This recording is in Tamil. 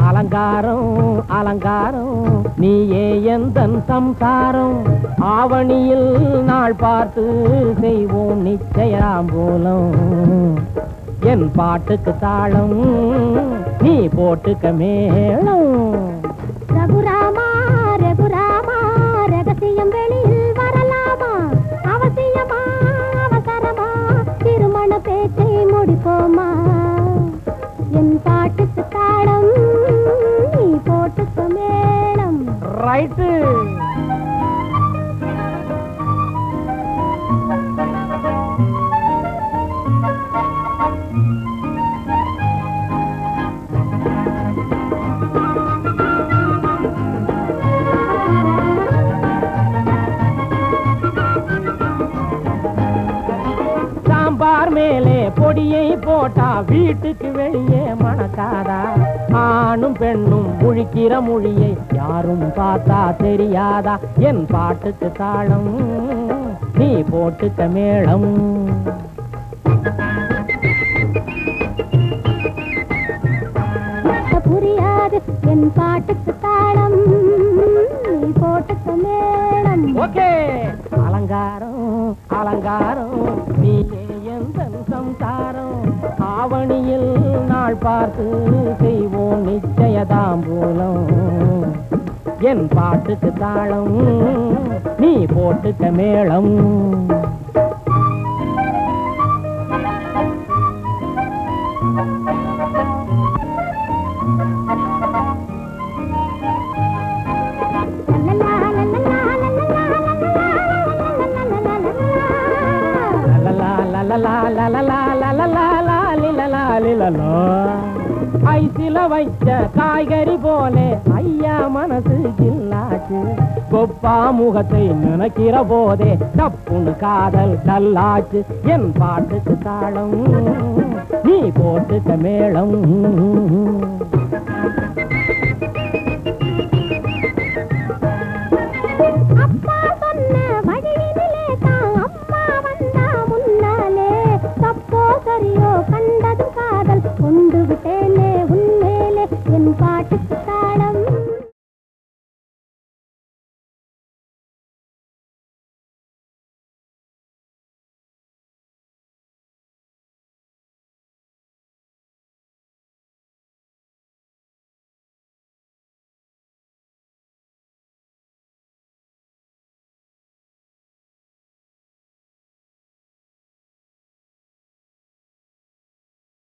அலங்காரம் அலங்காரம் நீயே எந்தன் சம்சாரம்? ஆவணியில் நாள் பார்த்து செய்வோம் நிச்சயாம்பூலம் என் பாட்டுக்கு தாளம் நீ போட்டுக்க மேளம். ரகுராமா ரகுராமா ரகசியம் வெளியில் வரலாமா? அவசியமா அவசரமா? திருமண பேச்சை முடிப்போமா? என் பாட்டுக்கு தாளம் நீ போட்டுக்க மேளம். ரைட்டு மேலே பொடியை போட்டா வீட்டுக்கு வெளியே மணக்காதா? ஆணும் பெண்ணும் முழிக்கிற மொழியை யாரும் பார்த்தா தெரியாதா? என் பாட்டுக்கு தாளம் நீ போட்டுக்க மேளம். புரியாது என் பாட்டுக்கு தாளம் நீ போட்டுக்க மேளம். ஓகே. அலங்காரம் அலங்காரம் எந்த சம்சாரம். ஆவணியில் நாள் பார்த்து செய்வோம் நிச்சயதாம்பூலம். என் பாட்டுக்கு தாளம் நீ போட்டுக்க மேளம். la la ஐசில வைச்ச காய்கறி போலே ஐயா மனசு கில்லாச்சு கொப்பா முகத்தை நினைக்கிற போதே தப்புன்னு காதல் கல்லாச்சு என் பாட்டுக்கு தாளம் நீ போட்டுக்க மேளம். கொண்டது காதல் கொண்டு விட்டேனே உன்மேலே என் பாட்டுக்கு